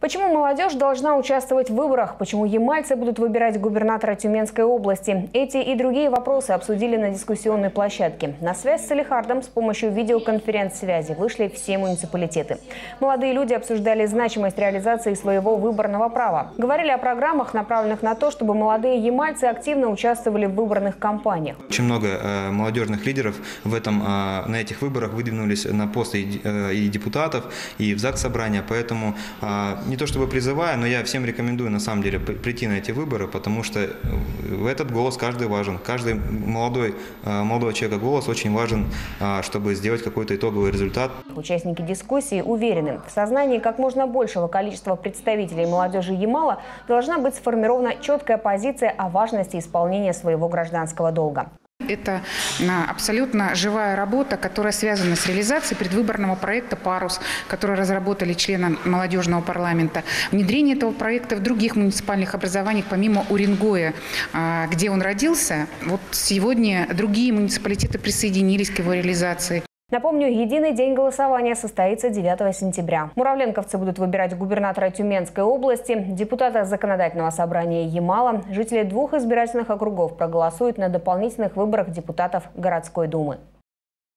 Почему молодежь должна участвовать в выборах? Почему ямальцы будут выбирать губернатора Тюменской области? Эти и другие вопросы обсудили на дискуссионной площадке. На связь с Салихардом с помощью видеоконференц-связи вышли все муниципалитеты. Молодые люди обсуждали значимость реализации своего выборного права. Говорили о программах, направленных на то, чтобы молодые ямальцы активно участвовали в выборных кампаниях. Очень много э, молодежных лидеров в этом, э, на этих выборах выдвинулись на посты и, э, депутатов, и в ЗАГС собрания, поэтому не то чтобы призываю, но я всем рекомендую на самом деле прийти на эти выборы, потому что этот голос каждый важен. Каждый молодой, молодого человека голос очень важен, чтобы сделать какой-то итоговый результат. Участники дискуссии уверены, в сознании как можно большего количества представителей молодежи Ямала должна быть сформирована четкая позиция о важности исполнения своего гражданского долга. Это абсолютно живая работа, которая связана с реализацией предвыборного проекта «Парус», который разработали члены молодежного парламента. Внедрение этого проекта в других муниципальных образованиях, помимо Уренгоя, а, где он родился, вот сегодня другие муниципалитеты присоединились к его реализации. Напомню, единый день голосования состоится 9 сентября. Муравленковцы будут выбирать губернатора Тюменской области, депутата законодательного собрания Ямала. Жители двух избирательных округов проголосуют на дополнительных выборах депутатов городской думы.